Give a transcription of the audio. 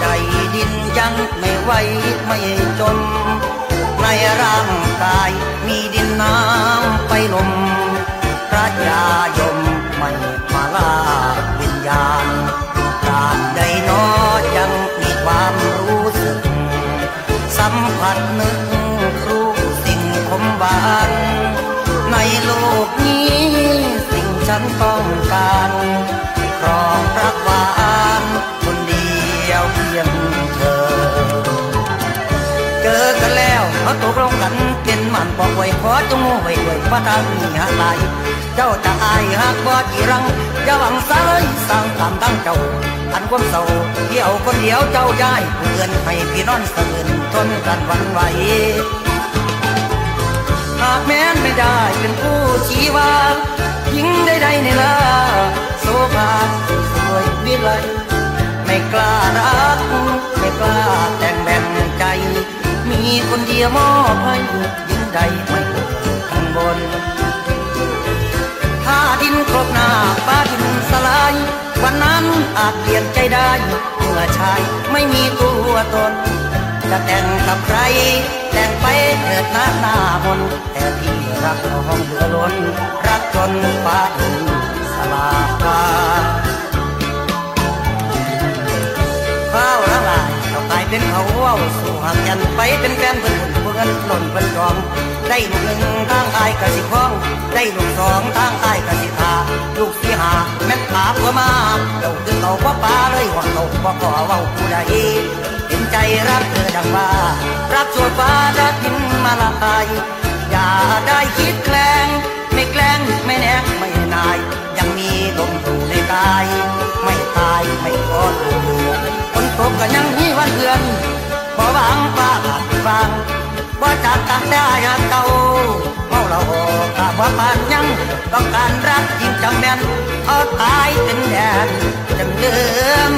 ใจดินยังไม่ไหวไม่จนในร่างกายมีดินน้ำไปลมพระยายมไม่มาลาวิญญาณตาบใดนอยังมีความรู้สึก สัมผัสนึกครูสิ่งคมบาน ในโลกนี้สิ่งฉันต้องการ ตกลงกันเป็นมันบอกไว้ขอจงงูไว้ด้วยว่าทางมีหักไหลายเจ้าจะอายหักบ่จีรังอย่าหวังสายสร้างตามตั้งเจ้าอันความเศร้าเที่ยวคนเดียวเจ้าย้ายเพื่อนให้พี่นอนเสื่นทนกันหวันไหวหากแม้นไม่ได้เป็นผู้ชี้ว่าหญิงใดๆในลาโซภาสวยวิไลไม่กล้ารักไม่ คนเดียวมอบให้หญิงใดไม่ข้างบนถ้าดินครบหน้าฟ้าดินสลาย วันนั้นอาจเปลี่ยนใจได้เมื่อชายไม่มีตัวตน จะแต่งกับใคร แต่งไปเถิดหน้าหน้ามนแต่พี่รักน้องเหลือล้น รักจนฟ้าดินสลายันไปเป็นแฟนเพื่อนเพื่อนหล่นเป็นรอง ได้ลูกหนึ่งทางอายกะสิพ้อง ได้ลูกสองทางอายกะสิทาลูกที่หาแม่นขาเพื่อมาเจ้าคือเขาว่าป้าเลยว่าเขาว่าขอเว้าผู้ใดเห็นใจรักเธอดังว่ารักชวนฟ้ารักดินมาลายอย่าได้คิดแกล้งไม่แกล้งไม่แนกไม่นาย ยังมีลมอยู่ในกาย ไม่ตายไม่ขอดูคนตกก็ยังากได้ยากเก่าเมาเรากะว่าปานยังต้องการรักจริงจำแม่นเอาตายเป็นแดนจำเดิม